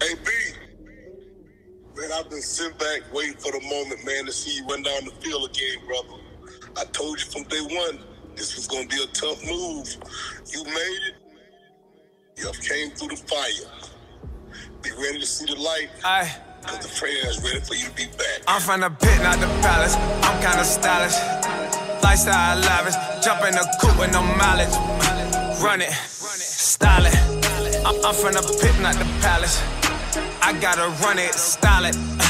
Hey, B. Man, I've been sitting back waiting for the moment, man, to see you run down the field again, brother. I told you from day one this was going to be a tough move. You made it. You came through the fire. Be ready to see the light. Aye. Cause the prayer's ready for you to be back. I'm from the pit, not the palace. I'm kinda stylish. Lifestyle lavish. Jump in the coupe with no mileage. Run it. Style it. I'm, I'm from the pit, not the palace. I gotta run it, style it. Uh,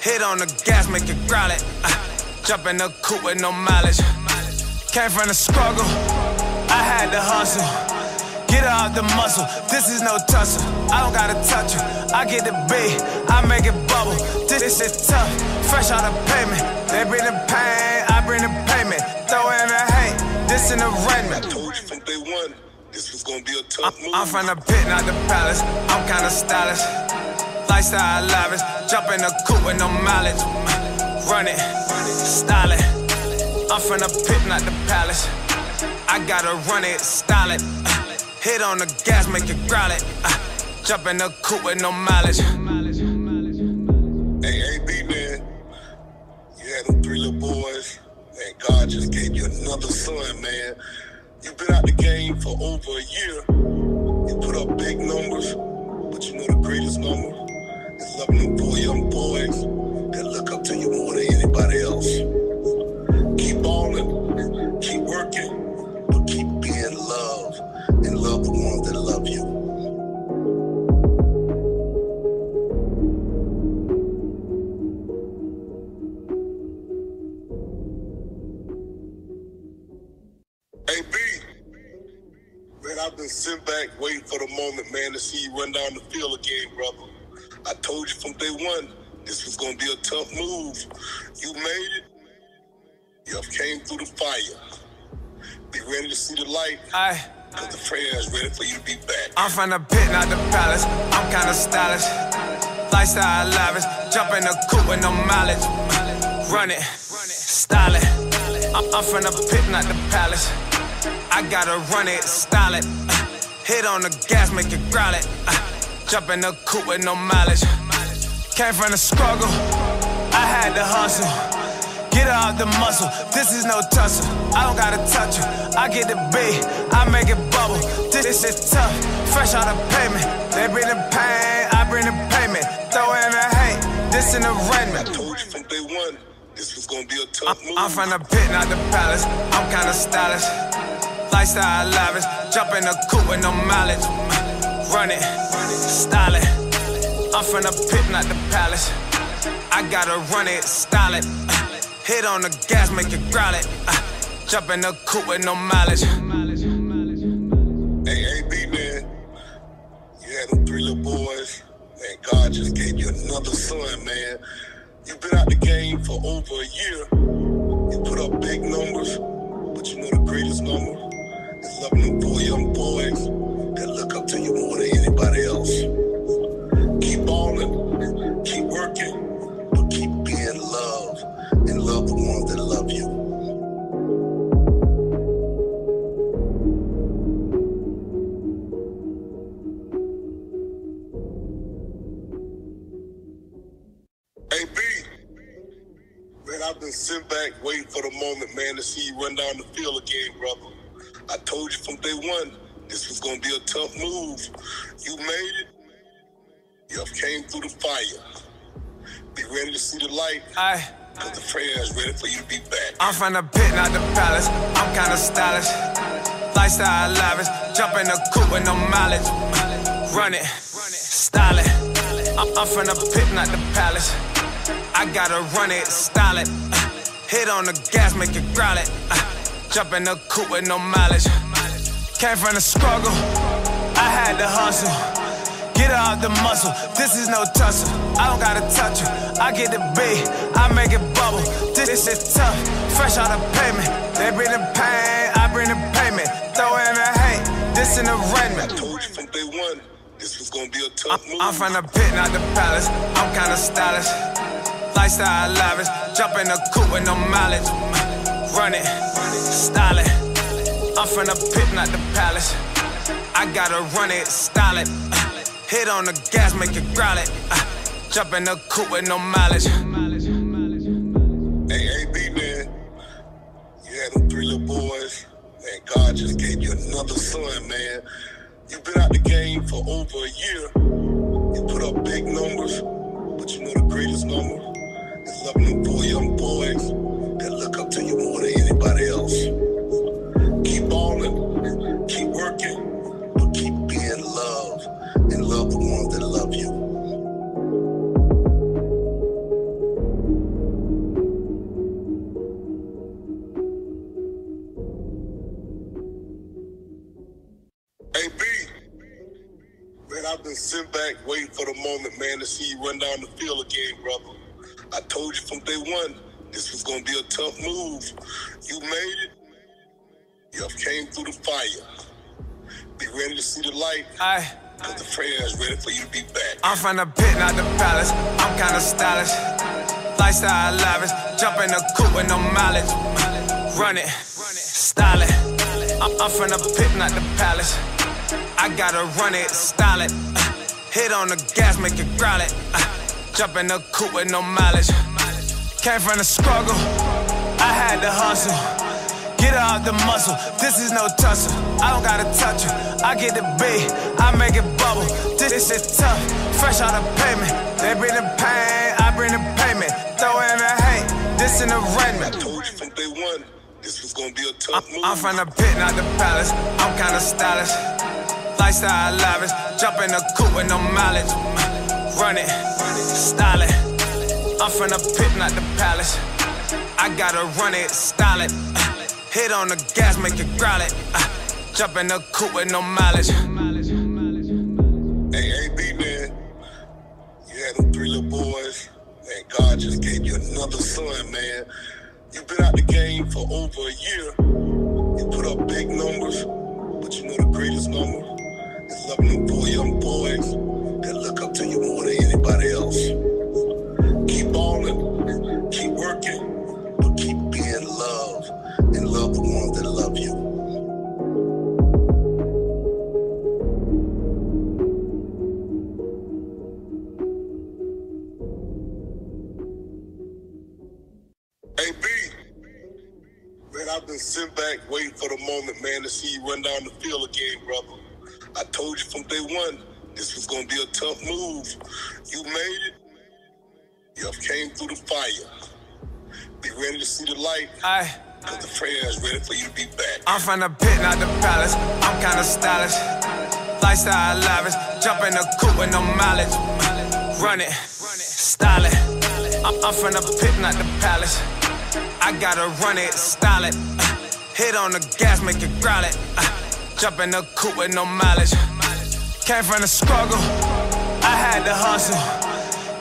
hit on the gas, make it growl it. Uh, jump in the coupe with no mileage. Came from the struggle. I had to hustle. Get out the muscle, this is no tussle. I don't gotta touch it. I get the beat, I make it bubble. This, this is tough, fresh out of payment. They bring the pain, I bring the payment. Throw in the hate, this an arraignment. I told you from day one this was gonna be a tough move. I'm from the pit, not the palace. I'm kinda stylish. Lifestyle lavish. Jump in the coupe with no mileage. Uh, run it, style it. I'm from the pit, not the palace. I gotta run it, style it. Uh, hit on the gas, make it growl it. Uh, Jump in the coupe with no mileage. Hey, hey, B man, you had them three little boys. Man, God just gave you another son, man. You've been out the game for over a year. You put up big numbers, but you know the greatest number loving them four young boys that look up to you more than anybody else. Keep balling, keep working, but keep being loved and love the ones that love you. Hey B, man, I've been sitting back waiting for the moment, man, to see you run down the field again, brother. I told you from day one this was gonna be a tough move. You made it. You came through the fire. Be ready to see the light. I. Cause the prayer's ready for you to be back. I'm from the pit, not the palace. I'm kinda stylish. Lifestyle lavish. Jump in the coupe with no mileage. Run it, style it. I'm, I'm from the pit, not the palace. I gotta run it, style it. Hit on the gas, make it growl it. Jump in the coupe with no mileage. Came from the struggle. I had to hustle. Get out the muscle, this is no tussle. I don't gotta touch you, I get the beat, I make it bubble. This, this is tough, fresh out of payment. They bring the pain, I bring the payment. Throw in the hate, this an I arraignment. told you from day one this was gonna be a tough move. I'm from the pit, not the palace. I'm kinda stylish. Lifestyle lavish. Jump in the coupe with no mileage. Run it, style it. I'm from the pit, not the palace. I gotta run it, style it. Uh, hit on the gas, make it growl it. Uh, jump in the coupe with no mileage. Hey, hey, B man, you had them three little boys. Man, God just gave you another son, man. You've been out the game for over a year. You put up big numbers, but you know the greatest number is loving them four young boys that look up to you more than anybody else. Keep balling, keep working, but keep being loved and love the ones that love you. Hey B, man, I've been sitting back waiting for the moment, man, to see you run down the field again, brother. I told you from day one this was gonna be a tough move. You made it. You came through the fire. Be ready to see the light. Aye. Cause the prayer's ready for you to be back. I'm from the pit, not the palace. I'm kinda stylish. Lifestyle lavish. Jump in the coupe with no mileage. Run it, style it. I'm, I'm from the pit, not the palace. I gotta run it, style it. Uh, hit on the gas, make it growl it. Uh, jump in the coupe with no mileage. Came from the struggle. I had to hustle. Get out the muscle, this is no tussle. I don't gotta touch it. I get the beat, I make it bubble. This, this is tough, fresh out of payment. They bring the pain, I bring the payment. Throw in the hate, this an I arraignment. told you from day one this was gonna be a tough move. I'm from the pit, not the palace. I'm kinda stylish. Lifestyle lavish. Jump in the coupe with no mileage. Run it, style it. I'm from the pit, not the palace. I gotta run it, style it. hit on the gas, make it growl it. Uh, jump in the coupe with no mileage. Hey, AB, man. You had them three little boys. Man, God just gave you another son, man. You've been out the game for over a year. You put up big numbers, but you know the greatest number is loving them four young boys that look up to you have came through the fire. Be ready to see the light, I, cause the prayer is ready for you to be back. I'm from the pit, not the palace. I'm kinda stylish. Lifestyle lavish. Jump in the coupe with no mileage. Run it, style it. I'm, I'm from the pit, not the palace. I gotta run it, style it. Uh, hit on the gas, make it growl it. Uh, jump in the coupe with no mileage. Came from the struggle, I had to hustle. Get out the muscle, this is no tussle. I don't gotta touch it. I get the beat, I make it bubble. This, this is tough, fresh out of payment. They bring the pain, I bring the payment. Throw in the hate, this an arraignment. Told you from day one this was gonna be a tough move. I'm from the pit, not the palace. I'm kinda stylish. Lifestyle lavish. Jump in the coupe with no mileage. Run it, style it. I'm from the pit, not the palace. I gotta run it, style it. Hit on the gas, make it growl it. Ah, jump in the coupe with no mileage. Hey, AB, man. You had them three little boys. Man, God just gave you another son, man. You've been out the game for over a year. For you to be back. I'm from the pit, not the palace. I'm kinda stylish. Lifestyle lavish. Jump in the coupe with no mileage. Run it, style it. I'm, I'm from the pit, not the palace. I gotta run it, style it. Uh, hit on the gas, make it growl it. Uh, jump in the coupe with no mileage. Came from the struggle, I had to hustle.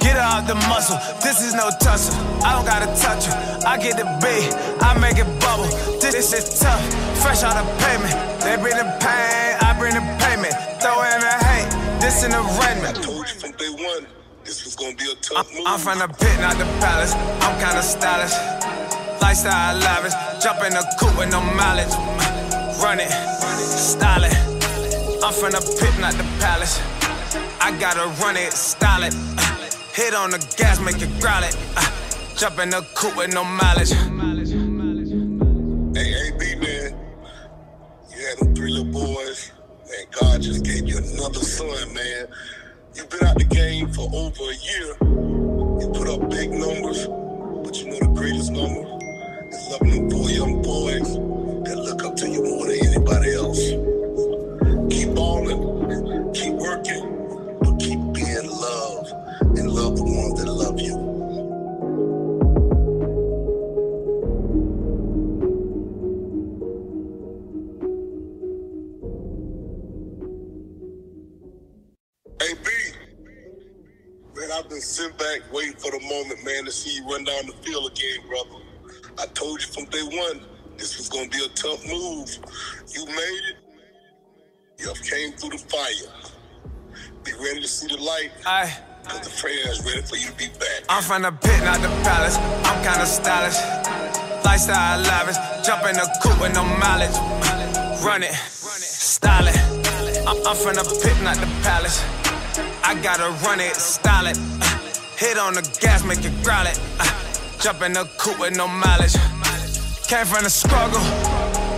Get out the muscle, this is no tussle. I don't gotta touch it. I get the beat, I make it bubble. This, this is tough, fresh out of payment. They bring the pain, I bring the payment. Throw in the hate, this an the arraignment. told you from day one this was gonna be a tough move. I'm from the pit, not the palace. I'm kinda stylish. Lifestyle lavish. Jump in the coupe with no mileage. Run it, style it. I'm from the pit, not the palace. I gotta run it, style it. Hit on the gas, make it growl it. Jump in the coupe with no mileage. Hey, AB, man. You had them three little boys. Man, God just gave you another son, man. You've been out the game for over a year. You put up big numbers, but you know the greatest number is loving them four young boys that look up to you more than anybody else. Been sitting back waiting for the moment, man, to see you run down the field again, brother. I told you from day one this was gonna be a tough move. You made it. You have came through the fire. Be ready to see the light, I, cause the prayer is ready for you to be back. I'm from the pit, not the palace. I'm kinda stylish. Lifestyle lavish. Jump in the coupe with no mileage. Run it, style it. I'm, I'm from the pit, not the palace. I gotta run it, style it. Uh, hit on the gas, make it growl it. Uh, jump in the coupe with no mileage. Came from the struggle,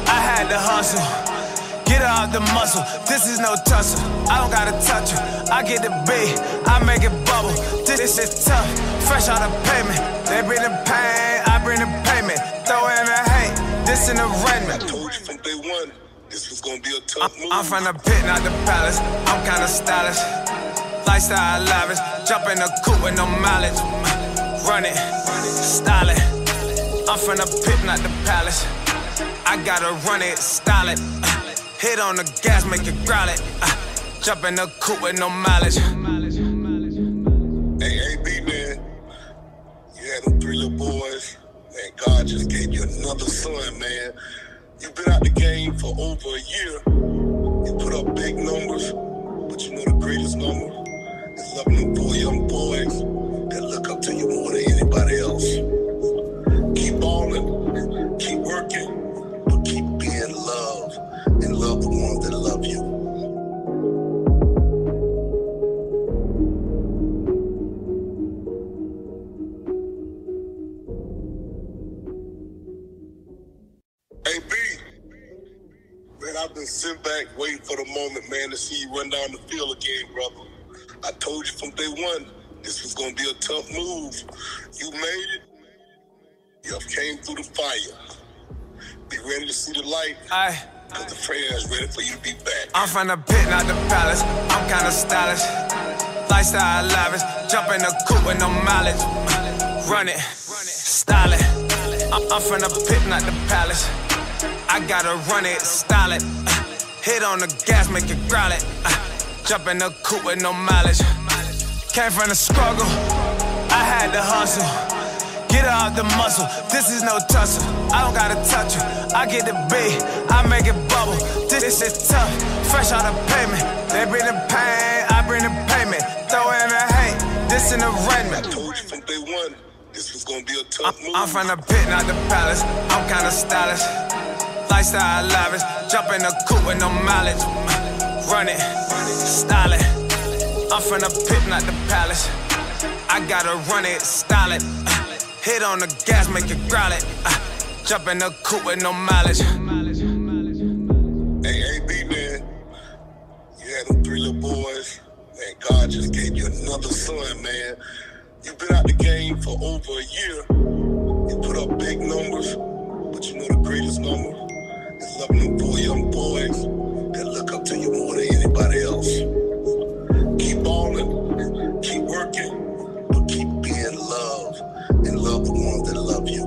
I had to hustle. Get out the muscle, this is no tussle. I don't gotta touch her. I get the beat, I make it bubble. This is tough, fresh out of payment. They bring the pain, I bring the payment. Throw in the hate, this an. I told you from day one, this was gonna be a tough I'm, move. I'm from the pit, not the palace. I'm kinda stylish. Lifestyle lavish. Jump in the coupe with no mileage. Run it, style it. I'm from the pit, not the palace. I gotta run it, style it. Hit on the gas, make it growl it. Jump in the coupe with no mileage. Hey, AB, man, you had them three little boys. Man, God just gave you another son, man. You've been out the game for over a year. You put up big numbers, but you know the greatest number is loving them four young boys that look up to you more than anybody been sitting back waiting for the moment, man, to see you run down the field again, brother. I told you from day one this was gonna be a tough move. You made it. You came through the fire. Be ready to see the light, I, cause the prayer is ready for you to be back. I'm from the pit, not the palace. I'm kinda stylish. Lifestyle lavish. Jump in the coupe with no mileage. Run it, style it. I'm, I'm from the pit, not the palace. I gotta run it, style it. Hit on the gas, make it growl it. Uh, jump in the coupe with no mileage. Came from the struggle, I had to hustle. Get out the muscle, this is no tussle. I don't gotta touch her. I get the beat, I make it bubble. This is tough, fresh out of payment. They bring the pain, I bring the payment. Throw in the hate, this an arraignment. Told you from day one this was gonna be a tough move. I'm from the pit, not the palace. I'm kinda stylish. Lifestyle lavish. Jump in the coupe with no mileage. Run it, style it. I'm from the pit, not the palace. I gotta run it, style it. Uh, hit on the gas, make it growl it. Uh, jump in the coupe with no mileage. Hey, AB, man, you had them three little boys. Man, God just gave you another son, man. You've been out the game for over a year. You put up big numbers, but you know the greatest number loving them four young boys that look up to you more than anybody else. Keep balling, keep working, but keep being loved and love the ones that love you.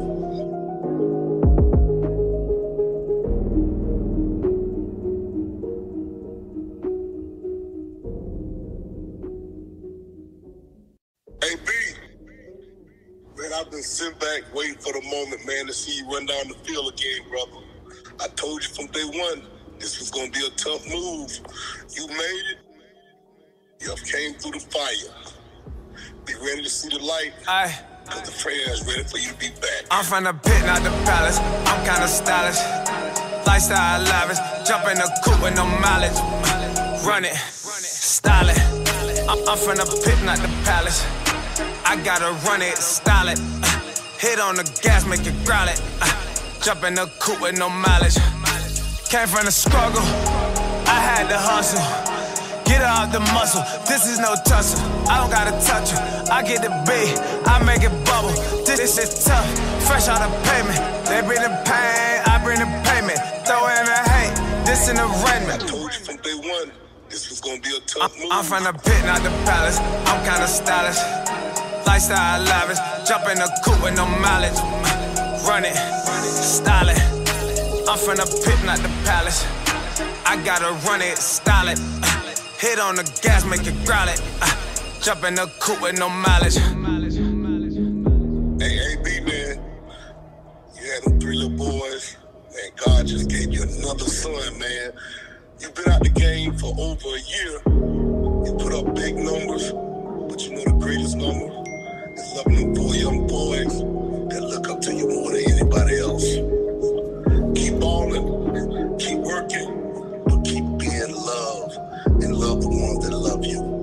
Hey B, man, I've been sitting back waiting for the moment, man, to see you run down the field again, brother. I told you from day one this was gonna be a tough move. You made it. You have came through the fire. Be ready to see the light, I, cause the prayer is ready for you to be back. I'm from the pit, not the palace. I'm kinda stylish. Lifestyle lavish. Jump in the coupe with no mileage. Run it, style it. I'm, I'm from the pit, not the palace. I gotta run it, style it. Hit on the gas, make it growl it. Jump in the coupe with no mileage. Came from the struggle, I had to hustle. Get out the muscle, this is no tussle. I don't gotta touch her. I get the beat, I make it bubble. This is tough, fresh out of payment. They bring the pain, I bring the payment. Throw in the hate, this an arraignment. Told you from day one this was gonna be a tough move. I'm from the pit, not the palace. I'm kinda stylish. Lifestyle lavish. Jump in the coupe with no mileage. Run it, style it. I'm from the pit, not the palace. I gotta run it, style it. Uh, hit on the gas, make it growl it. Uh, jump in the coupe with no mileage. Hey, AB, man, you had them three little boys. and God just gave you another son, man. You've been out the game for over a year. You put up big numbers, but you know the greatest number is loving them four young boys look up to you more than anybody else. Keep balling, keep working, but keep being loved and love the ones that love you.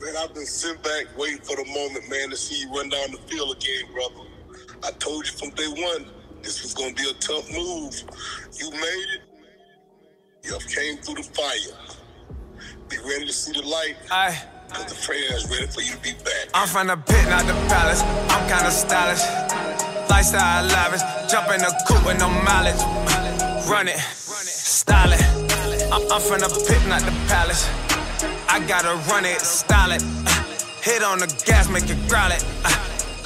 man i've been sitting back waiting for the moment, man, to see you run down the field again, brother. I told you from day one, this was gonna be a tough move. You made it. You came through the fire. Be ready to see the light. I. Cause the prayer is ready for you to be back. I'm from the pit, not the palace. I'm kinda stylish. Lifestyle lavish. Jump in the coupe with no mileage. Run it. Style it. I'm, I'm from the pit, not the palace. I gotta run it, style it. Hit on the gas, make it growl it.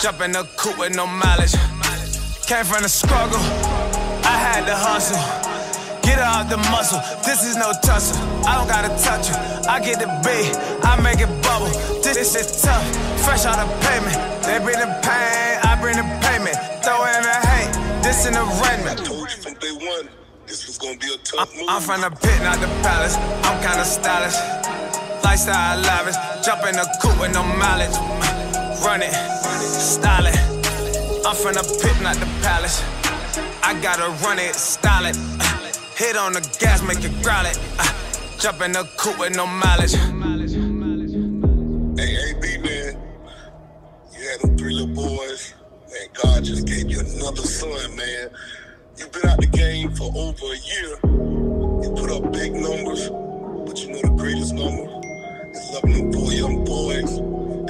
Jump in the coupe with no mileage. Came from the struggle, I had to hustle. Get out the muscle, this is no tussle. I don't gotta touch you. I get the beat, I make it bubble. This is tough, fresh out of payment. They bring the pain, I bring the payment. Throw in the hate, this an arraignment. I told you from day one, this was gonna be a tough move. I'm from the pit, not the palace. I'm kinda stylish. Lifestyle lavish. Jump in the coupe with no mileage. Run it, style it. I'm from the pit, not the palace. I gotta run it, style it. Uh, hit on the gas, make it growl it. Uh, jump in the coupe with no mileage. Hey, AB, man. You had them three little boys. Man, God just gave you another son, man. You've been out the game for over a year. You put up big numbers, but you know the greatest number is loving them four young boys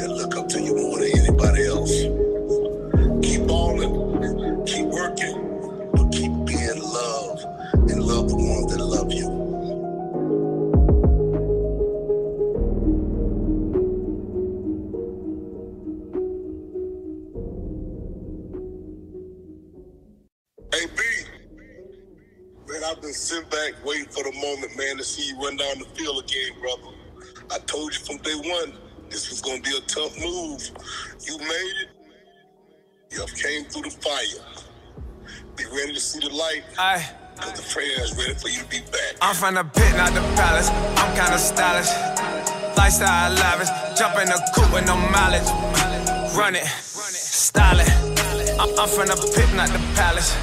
that look up to you more than anybody else. Love you. Hey, B. Man, I've been sitting back waiting for the moment, man, to see you run down the field again, brother. I told you from day one this was gonna be a tough move. You made it. You have came through the fire. Be ready to see the light. I. Cause the ready for you to be back. I'm from the pit, not the palace. I'm kinda stylish. Lifestyle lavish. Jump in the coupe with no mileage. Run it, style it. I'm, from the pit, not the palace.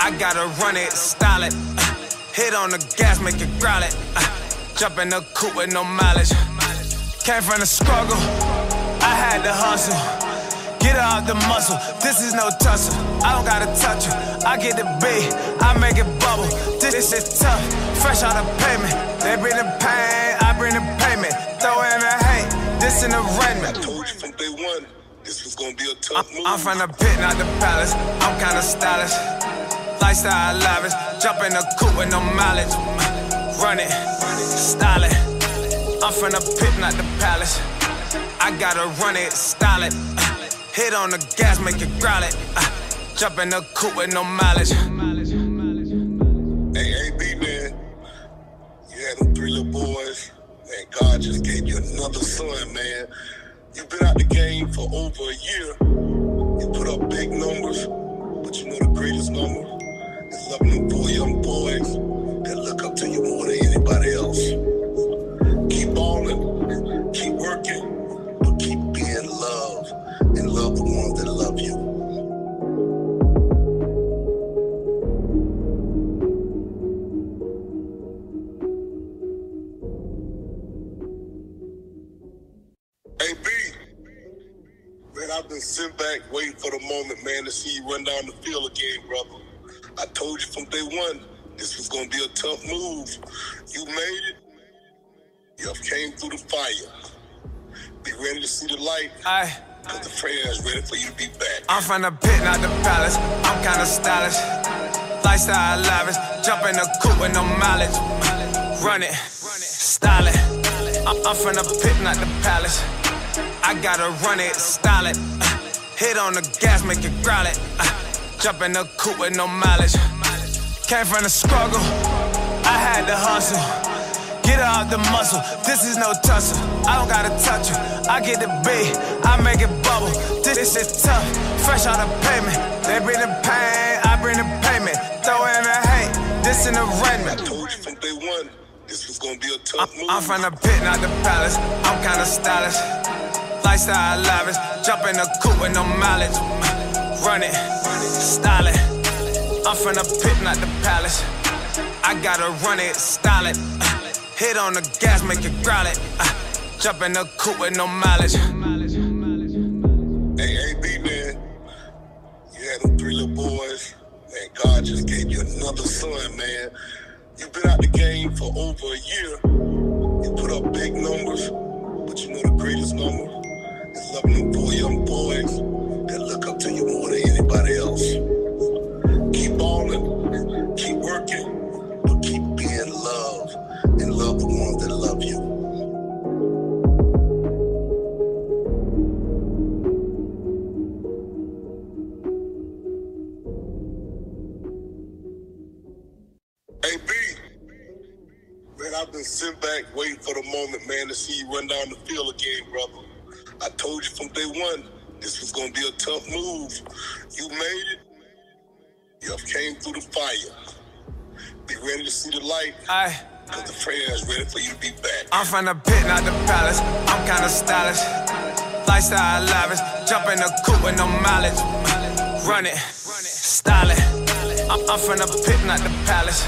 I gotta run it, style it. Uh, hit on the gas, make it growl it. Uh, jump in the coupe with no mileage. Came from the struggle, I had to hustle. Get out the muscle, this is no tussle. I don't gotta touch you. I get the beat, I make it bubble. This is tough, fresh out of payment. They bring the pain, I bring the payment. Throw in the hate, this an I told you from day one this was gonna be a tough move. I'm from the pit, not the palace. I'm kinda stylish. Lifestyle lavish. Jump in the coupe with no mileage. Run it, style it. I'm from the pit, not the palace. I gotta run it, style it. Hit on the gas, make it growl it. Uh, jump in the coupe with no mileage. Hey, AB, man. You had them three little boys. and God just gave you another son, man. You've been out the game for over a year. You put up big numbers, but you know the greatest number is loving them four young boys that look up to you more than anybody else. Back waiting for the moment, man, to see you run down the field again, brother. I told you from day one this was gonna be a tough move. You made it. You have came through the fire. Be ready to see the light. I. Cause the prayer is ready for you to be back. I'm from the pit, not the palace. I'm kinda stylish. Lifestyle lavish. Jump in the coupe with no mileage. Run it, style it. I'm, I'm from the pit, not the palace. I gotta run it, style it. Hit on the gas, make it growl it. Uh, jump in the coupe with no mileage. Came from the struggle, I had to hustle. Get out the muscle, this is no tussle. I don't gotta touch you. I get the beat, I make it bubble. This is tough, fresh out of payment. They bring the pain, I bring the payment. Throw in the hate, this an I arraignment. told you from day one this was gonna be a tough move. I'm from the pit, not the palace. I'm kinda stylish. Lifestyle lavish. Jump in the coupe with no mileage. Run it, style it. I'm from the pit, not the palace. I gotta run it, style it. Uh, hit on the gas, make it growl it. Uh, jump in the coupe with no mileage. Hey, AB, man. You had them three little boys. Man, God just gave you another son, man. You've been out the game for over a year. You put up big numbers, but you know the greatest number is loving them four young boys that look up to you more than anybody else. Through the fire. Be ready to see the light. I, Cause the prayer is ready for you to be back. I'm from the pit, not the palace. I'm kinda stylish. Lifestyle lavish. Jump in the coupe with no mileage. Run it, style it. I'm, I'm from the pit, not the palace.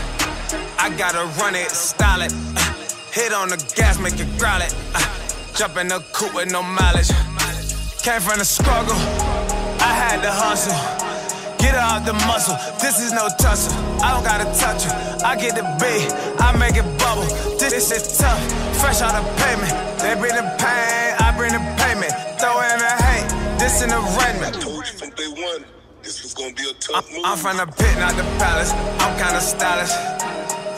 I gotta run it, style it. Uh, hit on the gas, make it growl it. Uh, jump in the coupe with no mileage. Came from the struggle, I had to hustle. Get her out the muscle, this is no tussle. I don't gotta touch her. I get the beat, I make it bubble. This is tough, fresh out of payment. They bring the pain, I bring the payment. Throw in the hate, this an arraignment. Told you from day one this was gonna be a tough move. I'm from the pit, not the palace. I'm kinda stylish.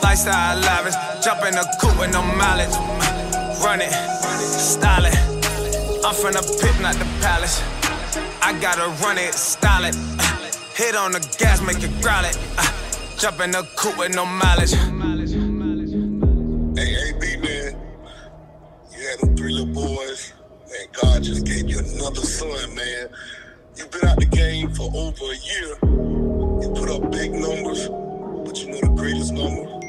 Lifestyle lavish. Jump in the coupe with no mileage. Run it, style it. I'm from the pit, not the palace. I gotta run it, style it. Hit on the gas, make it growl it. Uh, jump in the coupe with no mileage. Hey, AB, man. You had them three little boys. Man, God just gave you another son, man. You've been out the game for over a year. You put up big numbers, but you know the greatest number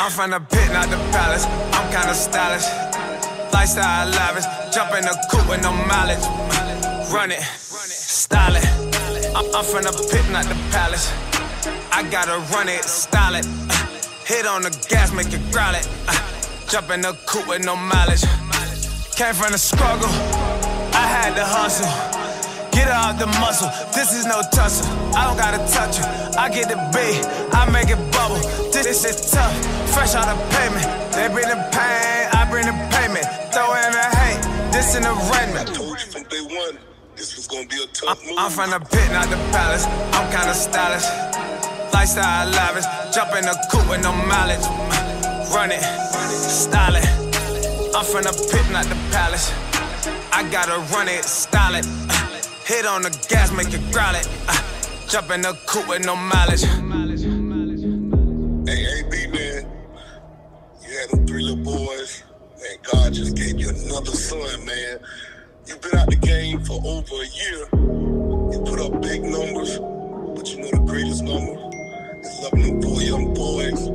I'm from the pit, not the palace. I'm kinda stylish. Lifestyle lavish. Jump in the coupe with no mileage. Run it, style it. I'm, from the pit, not the palace. I gotta run it, style it. Uh, hit on the gas, make it growl it. Uh, jump in the coupe with no mileage. Came from the struggle, I had to hustle. Get her out the muscle, this is no tussle. I don't gotta touch her. I get the beat, I make it bubble. This is tough, fresh out of payment. They bring the pain, I bring the payment. Throw in the hate, this an arraignment. Told you from day one this was gonna be a tough move. I'm from the pit, not the palace. I'm kinda stylish. Lifestyle lavish. Jump in the coupe with no mileage. Run it, style it. I'm from the pit, not the palace. I gotta run it, style it. Hit on the gas, make it growl it. Uh, jump in the coupe with no mileage. Hey, AB, man. You had them three little boys. Man, God just gave you another son, man. You've been out the game for over a year. You put up big numbers, but you know the greatest number is loving them four young boys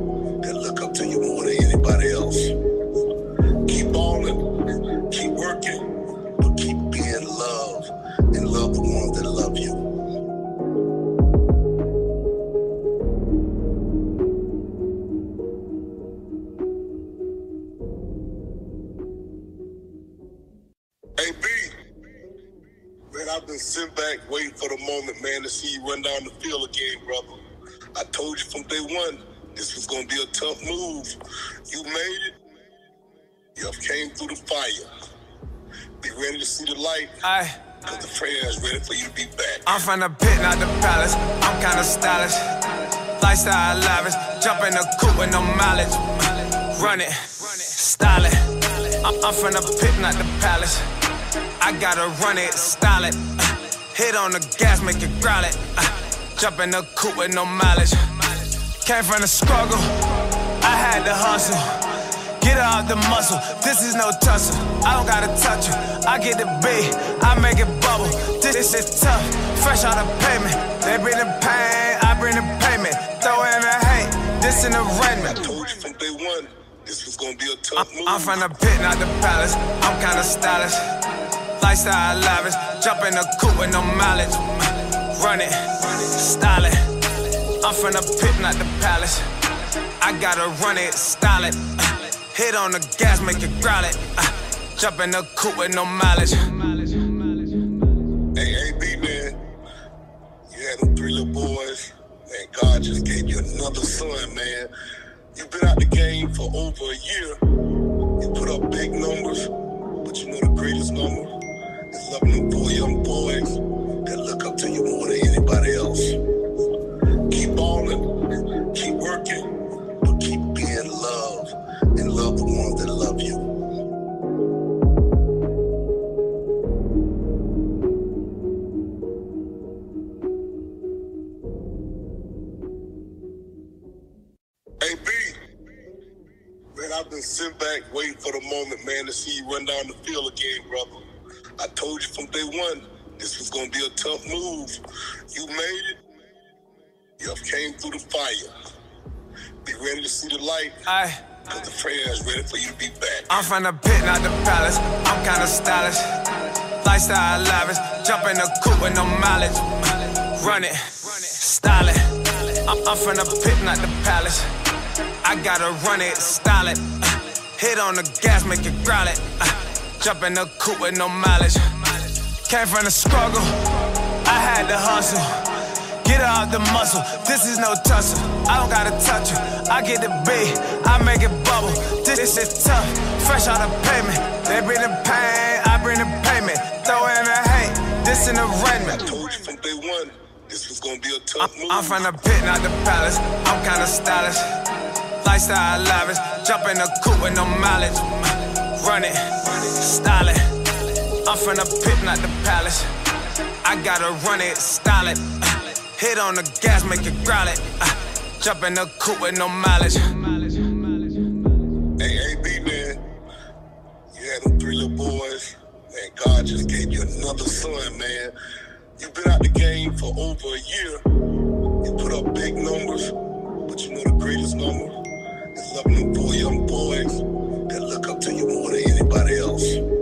that look up to you more than man, I've been sitting back waiting for the moment, man, to see you run down the field again, brother. I told you from day one this was gonna be a tough move. You made it. You have came through the fire. Be ready to see the light, I, cause the prayer is ready for you to be back. I'm from the pit, not the palace. I'm kinda stylish. Lifestyle lavish. Jump in the coupe with no mileage. Run it, style it. I'm, I'm from the pit, not the palace. I gotta run it, style it. Hit on the gas, make it growl it. Uh, jump in the coupe with no mileage. Came from the struggle, I had to hustle. Get out the muscle, this is no tussle. I don't gotta touch you. I get the beat, I make it bubble. This, this is tough, fresh out of payment. They bring the pain, I bring the payment. Throw in the hate, this an arraignment. I told you from day one, this was gonna be a tough I'm, move. I'm from the pit, not the palace. I'm kinda stylish. Lifestyle lavish. Jump in the coupe with no mileage. Run it, style it. I'm from the pit, not the palace. I gotta run it, style it. Uh, hit on the gas, make it growl it. Uh, jump in the coupe with no mileage. Hey, AB, man, you had them three little boys. Man, God just gave you another son, man. You've been out the game for over a year. You put up big numbers, to see you run down the field again, brother. I told you from day one this was gonna be a tough move. You made it. You have came through the fire. Be ready to see the light, I, cause the prayer is ready for you to be back. I'm from the pit, not the palace. I'm kinda stylish. Lifestyle lavish. Jump in the coupe with no mileage. Run it, style it. I'm, I'm from the pit, not the palace. I gotta run it, style it. Hit on the gas, make it growl it. Uh, jump in the coupe with no mileage. Came from the struggle, I had to hustle. Get out the muscle, this is no tussle. I don't gotta touch you. I get the beat, I make it bubble. This, this is tough, fresh out of payment. They bring the pain, I bring the payment. Throw in the hate, this an I arraignment. told you from day one this was gonna be a tough move. I'm from the pit, not the palace. I'm kinda stylish. Lifestyle lavish. Jump in the coupe with no mileage. Run it, style it. I'm from the pit, not the palace. I gotta run it, style it. Hit on the gas, make it growl it. Jump in the coupe with no mileage. Hey, AB, man, you had them three little boys. Man, God just gave you another son, man. You've been out the game for over a year. You put up big numbers, but you know the greatest numbers, love you for young boys that look up to you more than anybody else.